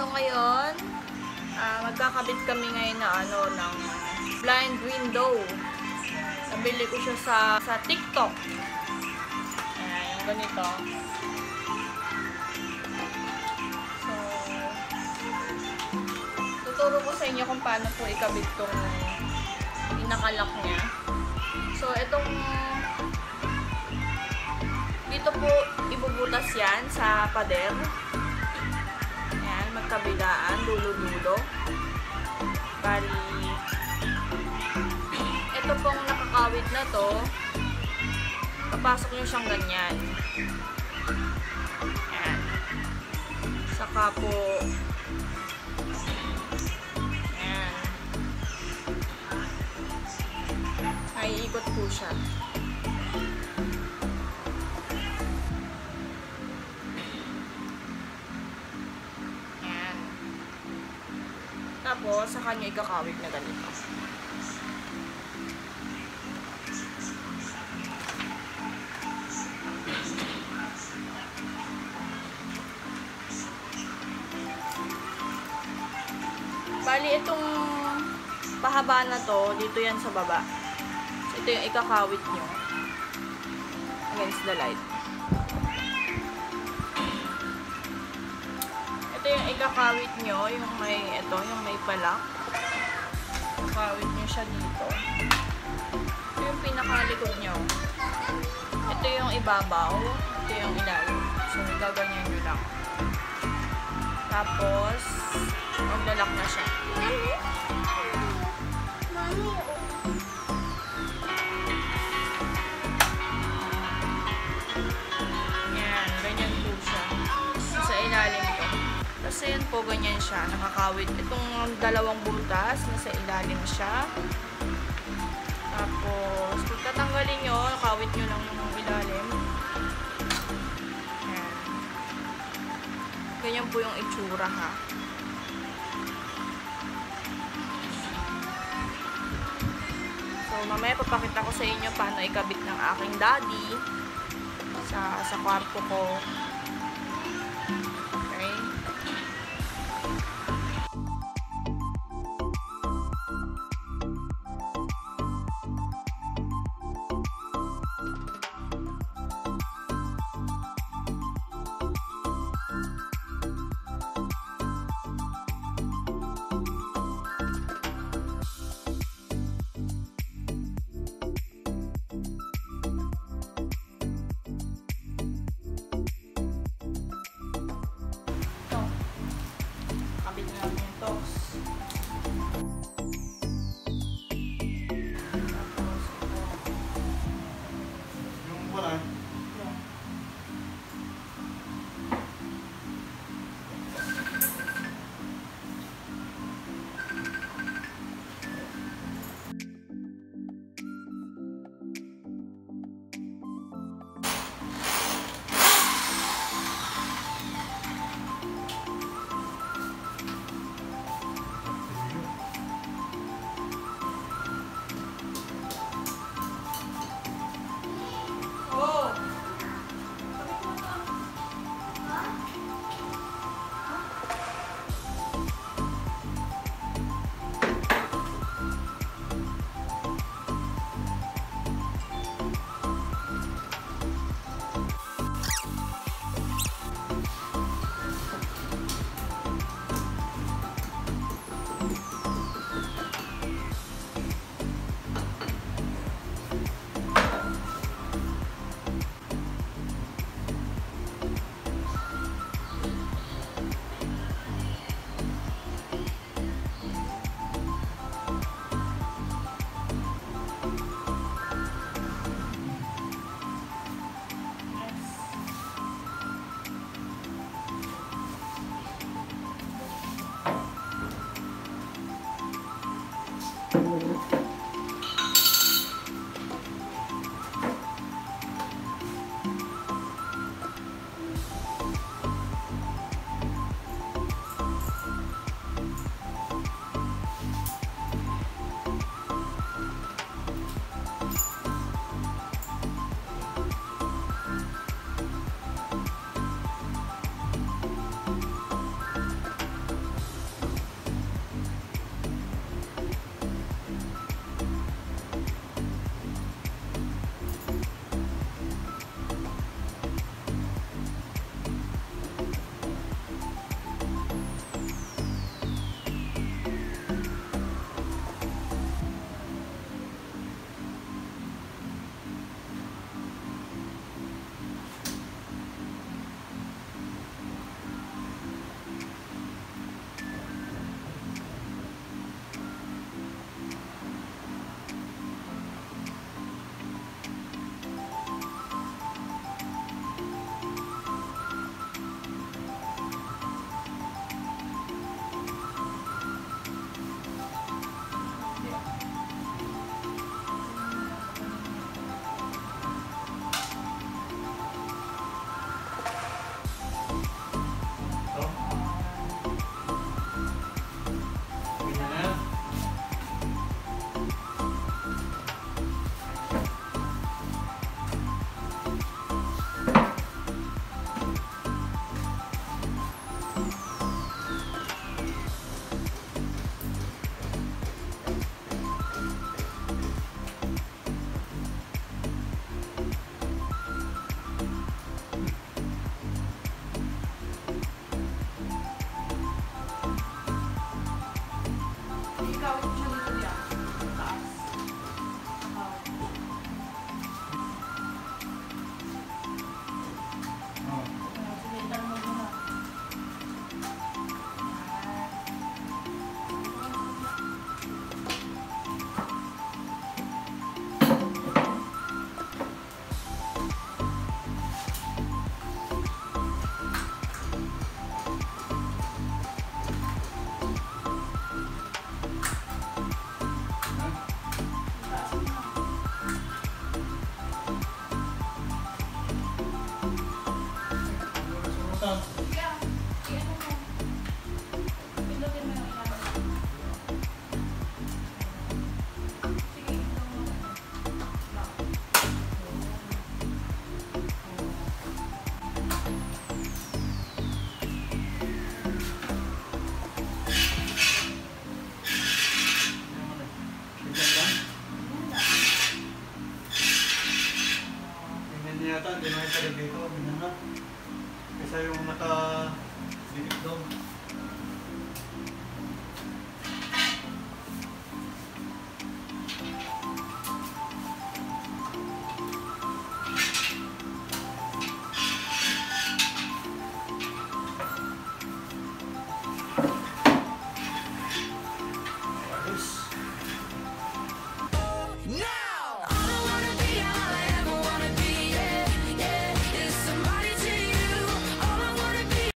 So ngayon, ah, magkakabit kami ngayon na ano, ng blind window. Nabili ko siya sa, sa TikTok. Ayan, yung ganito. So, tuturo ko sa inyo kung paano po ikabit tong pinakalak niya. So, itong dito po ibubutas yan sa pader. Ayan, magkabilaan, dulo-dulo. Bali, ito pong nakakawit na to, papasok nyo siyang ganyan. Ayan. Saka po, ayan. Ay, ikot po siya. Tapos, sa kanya ikakawit na ganito. Bali, itong pahaba na to, dito yan sa baba. Ito yung ikakawit nyo against the light. Ikakawit nyo, yung may, ito, yung may palak. Ikakawit nyo siya dito. Ito yung pinakalikod nyo. Ito yung ibabaw. Ito yung ilalim. So, gaganyan nyo lang. Tapos, maglalak na siya. Tapos ayan po, ganyan siya. Nakakawit. Itong dalawang butas, nasa ilalim siya. Tapos, kung tatanggalin nyo, nakawit nyo lang yung ilalim. Yan. Ganyan po yung itsura ha. So, mamaya papakita ko sa inyo paano ikabit ng aking daddy sa, sa kwarto ko. ng intox. forward. Yata, hindi